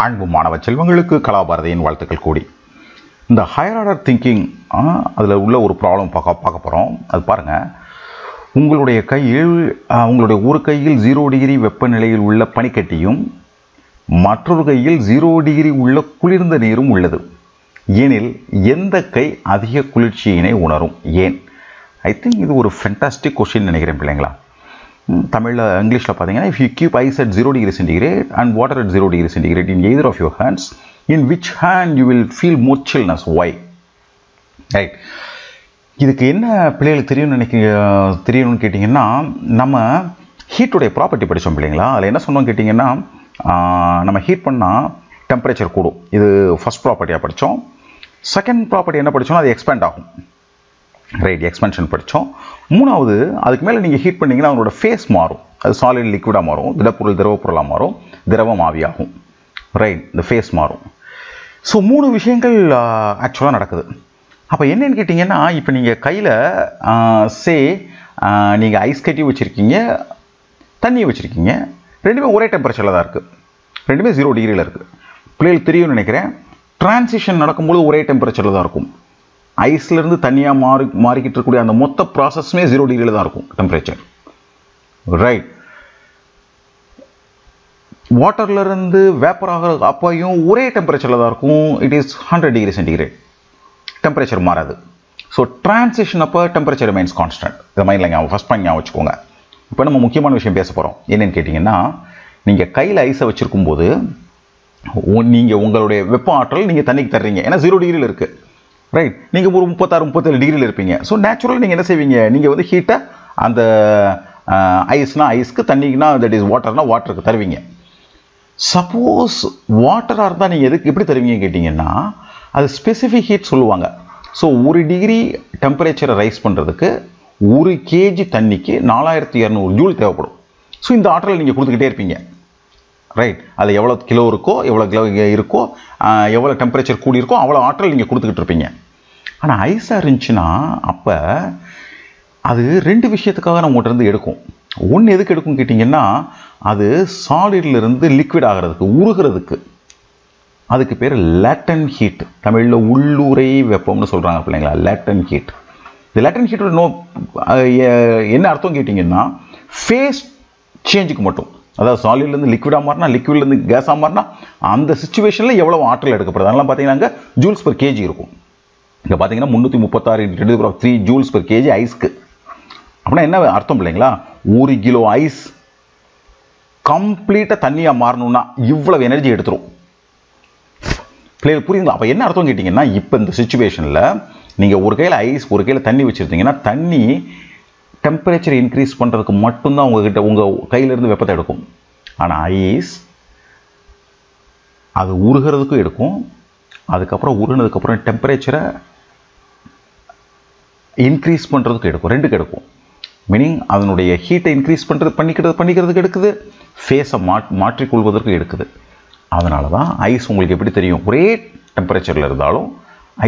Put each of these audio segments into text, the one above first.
அன்பு மாணவ செல்வங்களுக்கு கலாபாரதியின் வாழ்த்துக்கள் கூடி. இந்த ஹையர் ஆர்டர் திங்கிங் அதில் உள்ள ஒரு ப்ராப்ளம் பார்க்க பார்க்க போகிறோம் அது பாருங்கள் உங்களுடைய கையில் உங்களுடைய ஒரு கையில் ஜீரோ டிகிரி வெப்பநிலையில் உள்ள பனிக்கட்டியும் மற்றொரு கையில் ஜீரோ டிகிரி உள்ள குளிர்ந்த நீரும் உள்ளது. எனில் எந்த கை அதிக குளிர்ச்சியினை உணரும்? ஏன்? ஐ திங்க் இது ஒரு ஃபென்டாஸ்டிக் கொஷின் நினைக்கிறேன் பிள்ளைங்களா. தமிழில் இங்கிலீஷில் பார்த்தீங்கன்னா if you keep ice at zero degree centigrade and water at zero degree centigrade in either of your hands in which hand you will feel more chillness why right இதுக்கு என்ன பிள்ளைகளுக்கு தெரியும்னு நினைக்க தெரியணும்னு கேட்டிங்கன்னா நம்ம ஹீட்டுடைய ப்ராப்பர்ட்டி படித்தோம் பிள்ளைங்களா? அதில் என்ன சொன்னோம் கேட்டிங்கன்னா நம்ம ஹீட் பண்ணால் டெம்பரேச்சர் கூடும். இது ஃபஸ்ட் ப்ராப்பர்ட்டியாக படித்தோம் செகண்ட் ப்ராப்பர்ட்டி என்ன படித்தோம்னா அது எக்ஸ்பேண்ட் ஆகும். ரைட் எக்ஸ்பென்ஷன் படித்தோம் மூணாவது அதுக்கு மேலே நீங்கள் ஹீட் பண்ணிங்கன்னா அவங்களோட ஃபேஸ் மாறும். அது சாலிட் லிக்விடாக மாறும். திடப்பொருள் திரவப்பொருளாக மாறும். திரவம் ஆவியாகும். ரைட் இந்த ஃபேஸ் மாறும். ஸோ மூணு விஷயங்கள் ஆக்சுவலாக நடக்குது. அப்போ என்னென்னு கேட்டிங்கன்னா இப்போ நீங்கள் கையில் சே நீங்கள் ஐஸ் கட்டி வச்சுருக்கீங்க தண்ணியை வச்சுருக்கீங்க. ரெண்டுமே ஒரே டெம்பரேச்சரில் தான் இருக்குது ரெண்டுமே ஜீரோ டிகிரியில் இருக்குது பிள்ளைகள் தெரியும்னு நினைக்கிறேன். டிரான்சிஷன் நடக்கும்போது ஒரே டெம்பரேச்சரில் தான் இருக்கும். ஐஸ்லேருந்து தனியாக மாறி மாறிக்கிட்டு இருக்கக்கூடிய அந்த மொத்த ப்ராசஸ்மே ஜீரோ டிகிரியில் தான் இருக்கும் டெம்பரேச்சர் ரைட் வாட்டர்லேருந்து வேப்பர் ஆகிற அப்பையும் ஒரே டெம்பரேச்சரில் தான் இருக்கும். It is hundred degree centigrade temperature மாறாது. ஸோ டிரான்சிஷன் அப்போ டெம்பரேச்சர் ரிமைன்ஸ் கான்ஸ்டன்ட் இதை மைண்டில் ஞாபகம் ஃபஸ்ட் பாயிண்ட் ஞாபகம் வச்சுக்கோங்க. இப்போ நம்ம முக்கியமான விஷயம் பேச போகிறோம் என்னென்னு கேட்டிங்கன்னா நீங்கள் கையில் ஐஸை வச்சுருக்கும்போது நீங்கள் உங்களுடைய வெப்ப ஆற்றல் நீங்கள் தண்ணிக்கு தர்றீங்க. ஏன்னா ஜீரோ டிகிரியில் இருக்குது ரைட் நீங்கள் ஒரு முப்பத்தாறு முப்பத்தேழு டிகிரியில் இருப்பீங்க. ஸோ நேச்சுரலாக நீங்கள் என்ன செய்வீங்க? நீங்கள் வந்து ஹீட்டை அந்த ஐஸ்னால் ஐஸ்க்கு தண்ணிக்குனா தட் இஸ் வாட்டர்னால் வாட்டருக்கு தருவீங்க. சப்போஸ் வாட்டராக இருந்தால் நீங்கள் எதுக்கு எப்படி தருவீங்க கேட்டிங்கன்னா அது ஸ்பெசிஃபிக் ஹீட் சொல்லுவாங்க. ஸோ ஒரு டிகிரி டெம்பரேச்சரை ரைஸ் பண்ணுறதுக்கு ஒரு கேஜி தண்ணிக்கு நாலாயிரத்தி இரநூறு ஜூல் தேவைப்படும். ஸோ இந்த ஆற்றலை நீங்கள் கொடுத்துக்கிட்டே இருப்பீங்க. ரைட் அது எவ்வளோ கிலோ இருக்கோ எவ்வளோ கிலோ இருக்கோ எவ்வளோ டெம்பரேச்சர் கூடி இருக்கோ அவ்வளோ ஆற்றல் நீங்கள் கொடுத்துக்கிட்டு இருப்பீங்க. ஆனால் ஐஸாக இருந்துச்சுன்னா அப்போ அது ரெண்டு விஷயத்துக்காக நம்ம இருந்து எடுக்கும். ஒன்று எதுக்கு எடுக்கும் கேட்டிங்கன்னா அது சாலிட்லேருந்து லிக்விட் ஆகிறதுக்கு உருகிறதுக்கு. அதுக்கு பேர் லேட்டன் ஹீட் தமிழில் உள்ளுரை வெப்பம்னு சொல்கிறாங்க பிள்ளைங்களா லேட்டன் ஹீட் இந்த லேட்டன் ஹீட்டோட நோ என்ன அர்த்தம் கேட்டிங்கன்னா ஃபேஸ் சேஞ்சுக்கு மட்டும். அதாவது சாலிட்லேருந்து லிக்விடாக மாறினா லிக்விட்லேருந்து கேஸாக மாறினா அந்த சுச்சுவேஷனில் எவ்வளோ ஆற்றல் எடுக்கப்படுது? அதெல்லாம் பார்த்தீங்கன்னா ஜூல்ஸ் பர் கேஜி இருக்கும். இங்கே பார்த்தீங்கன்னா முந்நூற்றி முப்பத்தாறு ரெண்டு த்ரீ ஜூல்ஸ் பர் கேஜி ஐஸ்க்கு அப்படின்னா என்ன அர்த்தம் இல்லைங்களா ஒரு கிலோ ஐஸ் கம்ப்ளீட்டாக தண்ணியாக மாறணும்னா இவ்வளவு எனர்ஜி எடுத்துரும். பிள்ளைகள் புரியுதுங்களா? அப்போ என்ன அர்த்தம் கேட்டிங்கன்னா இப்போ இந்த சுச்சுவேஷனில் நீங்கள் ஒரு கையில் ஐஸ் ஒரு கையில் தண்ணி வச்சுருந்தீங்கன்னா தண்ணி டெம்பரேச்சர் இன்க்ரீஸ் பண்ணுறதுக்கு மட்டும்தான் உங்ககிட்ட உங்கள் கையிலேருந்து வெப்பத்தை எடுக்கும். ஆனால் ஐஸ் அது உருகிறதுக்கும் எடுக்கும். அதுக்கப்புறம் உருகினதுக்கப்புறம் டெம்பரேச்சரை இன்க்ரீஸ் பண்ணுறதுக்கு எடுக்கும். ரெண்டுக்கு எடுக்கும். மீனிங் அதனுடைய ஹீட்டை இன்க்ரீஸ் பண்ணுறது பண்ணிக்கிறது பண்ணிக்கிறதுக்கு எடுக்குது. ஃபேஸை மாட் மாற்றிக்கொள்வதற்கு எடுக்குது. அதனால தான் ஐஸ் உங்களுக்கு எப்படி தெரியும்? ஒரே டெம்பரேச்சரில் இருந்தாலும்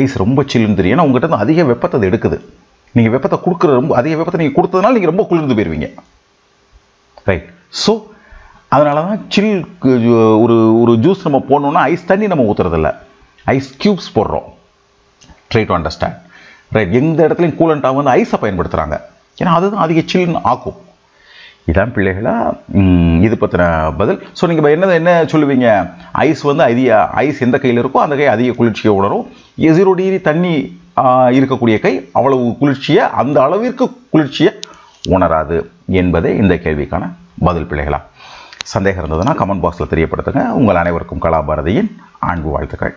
ஐஸ் ரொம்ப சில்லுன்னு தெரியும். ஏன்னா உங்கள்கிட்ட இருந்து அதிக வெப்பத்தை அது எடுக்குது. நீங்கள் வெப்பத்தை கொடுக்குற ரொம்ப அதிக வெப்பத்தை நீங்கள் கொடுத்ததுனால நீங்கள் ரொம்ப குளிர்ந்து போயிடுவீங்க ரைட் ஸோ அதனால தான் சில் ஒரு ஒரு ஜூஸ் நம்ம போடணுன்னா ஐஸ் தண்ணி நம்ம ஊற்றுறதில்ல ஐஸ் க்யூப்ஸ் போடுறோம். ட்ரை டு அண்டர்ஸ்டாண்ட் ரைட் எந்த இடத்துலையும் கூலண்ட்டாக வந்து ஐஸை பயன்படுத்துகிறாங்க ஏன்னா அதுதான் அதிக சில்லுன்னு ஆக்கும். இதான் பிள்ளைகளா இது பற்றின பதில். ஸோ நீங்கள் என்ன என்ன சொல்லுவீங்க? ஐஸ் வந்து அதிக ஐஸ் எந்த கையில் இருக்கோ அந்த கை அதிக குளிர்ச்சியை உணரும். ஜீரோ டிகிரி தண்ணி இருக்கக்கூடிய கை அவ்வளவு குளிர்ச்சியை அந்த அளவிற்கு குளிர்ச்சியை உணராது என்பதே இந்த கேள்விக்கான பதில் பிள்ளைகளா. சந்தேகம் இருந்ததுன்னா கமெண்ட் பாக்ஸில் தெரியப்படுத்துங்க. உங்கள் அனைவருக்கும் கலாபாரதியின் அன்பு வாழ்த்துக்கள்.